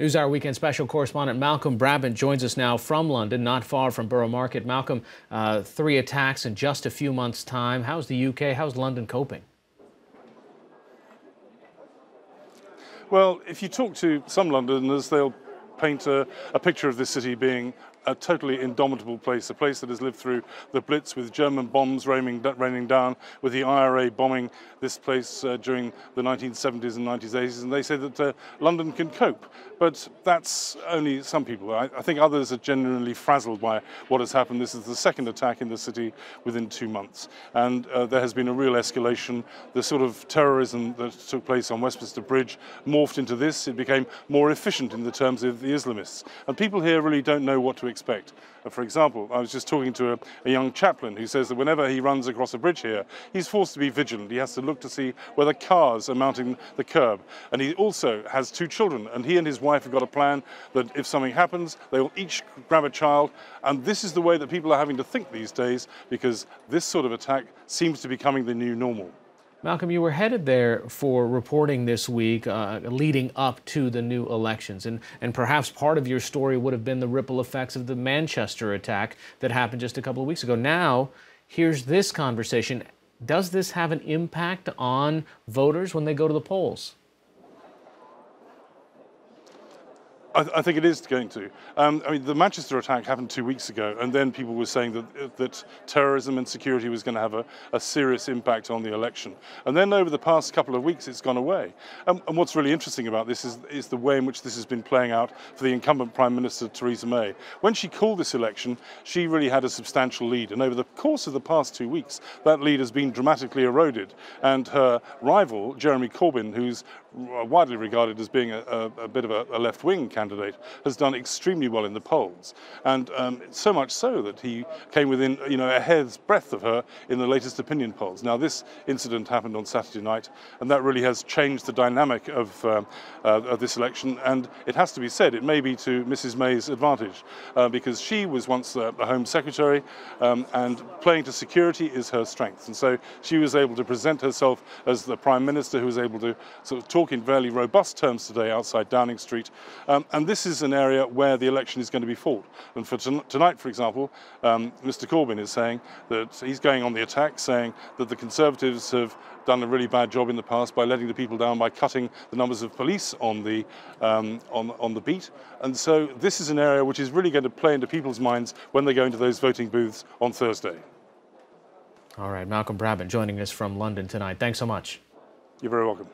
NewsHour Weekend Special correspondent Malcolm Brabant joins us now from London, not far from Borough Market. Malcolm, uh, three attacks in just a few months' time. How's the UK? How's London coping? Well, if you talk to some Londoners, they'll paint a, a picture of this city being a totally indomitable place, a place that has lived through the Blitz with German bombs raining, raining down, with the IRA bombing this place uh, during the 1970s and 1980s, and they say that uh, London can cope. But that's only some people. I, I, think others are genuinely frazzled by what has happened. This is the second attack in the city within two months, and uh, there has been a real escalation. The sort of terrorism that took place on Westminster Bridge morphed into this. It became more efficient in the terms of the Islamists, and people here really don't know what to expect. Uh, for example, I was just talking to a, a, young chaplain who says that whenever he runs across a bridge here, he's forced to be vigilant. He has to look to see whether cars are mounting the curb. And he also has two children, and he and his wife have got a plan that if something happens, they will each grab a child. And this is the way that people are having to think these days because this sort of attack seems to be becoming the new normal. Malcolm, you were headed there for reporting this week uh, leading up to the new elections. And, and perhaps part of your story would have been the ripple effects of the Manchester attack that happened just a couple of weeks ago. Now, here's this conversation. Does this have an impact on voters when they go to the polls? I, I, think it is going to. Um, I mean, the Manchester attack happened two weeks ago, and then people were saying that that terrorism and security was going to have a, a serious impact on the election. And then over the past couple of weeks, it's gone away. Um, and what's really interesting about this is, is the way in which this has been playing out for the incumbent Prime Minister Theresa May. When she called this election, she really had a substantial lead, and over the course of the past two weeks, that lead has been dramatically eroded. And her rival, Jeremy Corbyn, who's widely regarded as being a, a, a bit of a, a left-wing candidate, candidate, has done extremely well in the polls. And um, so much so that he came within you know, a hair's breadth of her in the latest opinion polls. Now, this incident happened on Saturday night, and that really has changed the dynamic of, um, uh, of this election. And it has to be said, it may be to Mrs. May's advantage, uh, because she was once the, Home Secretary, um, and playing to security is her strength. And so she was able to present herself as the Prime Minister who was able to sort of talk in fairly robust terms today outside Downing Street. Um, and this is an area where the election is going to be fought. And for tonight, for example, um, Mr. Corbyn is saying that he's going on the attack, saying that the Conservatives have done a really bad job in the past by letting the people down by cutting the numbers of police on the um, on on the beat. And so this is an area which is really going to play into people's minds when they go into those voting booths on Thursday. All right, Malcolm Brabant joining us from London tonight. Thanks so much. You're very welcome.